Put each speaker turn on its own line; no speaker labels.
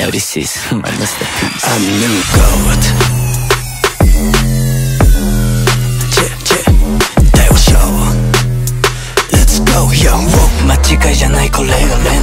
Now this is my masterpiece
I'm new goat Yeah, yeah 大和シャワー Let's go young Whoa
間違いじゃないこれが
連